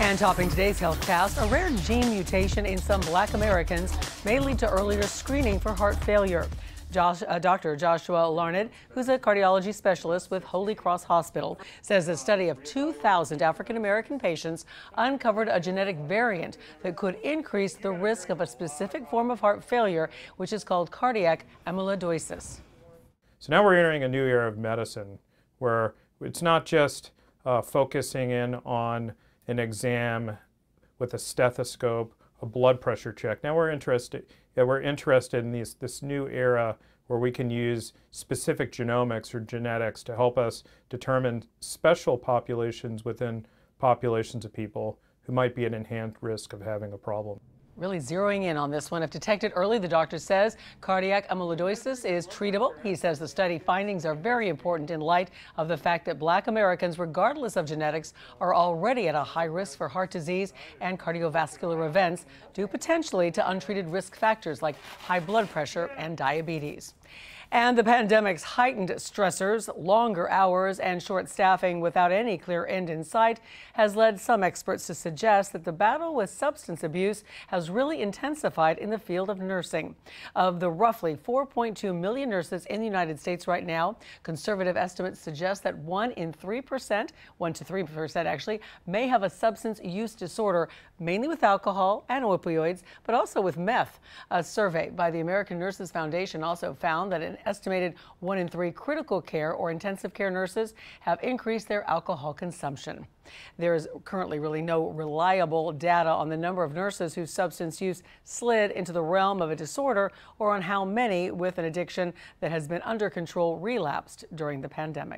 And topping today's health cast, a rare gene mutation in some black Americans may lead to earlier screening for heart failure. Josh, uh, Dr. Joshua Larned, who's a cardiology specialist with Holy Cross Hospital, says a study of 2,000 African American patients uncovered a genetic variant that could increase the risk of a specific form of heart failure, which is called cardiac amyloidosis. So now we're entering a new era of medicine where it's not just uh, focusing in on an exam with a stethoscope, a blood pressure check. Now we're interested that we're interested in these, this new era where we can use specific genomics or genetics to help us determine special populations within populations of people who might be at enhanced risk of having a problem. Really zeroing in on this one. If detected early, the doctor says cardiac amyloidosis is treatable. He says the study findings are very important in light of the fact that black Americans, regardless of genetics, are already at a high risk for heart disease and cardiovascular events due potentially to untreated risk factors like high blood pressure and diabetes. And the pandemic's heightened stressors, longer hours, and short staffing without any clear end in sight has led some experts to suggest that the battle with substance abuse has really intensified in the field of nursing. Of the roughly 4.2 million nurses in the United States right now, conservative estimates suggest that 1 in 3%, 1 to 3% actually, may have a substance use disorder, mainly with alcohol and opioids, but also with meth. A survey by the American Nurses Foundation also found that estimated one in three critical care or intensive care nurses have increased their alcohol consumption. There is currently really no reliable data on the number of nurses whose substance use slid into the realm of a disorder or on how many with an addiction that has been under control relapsed during the pandemic.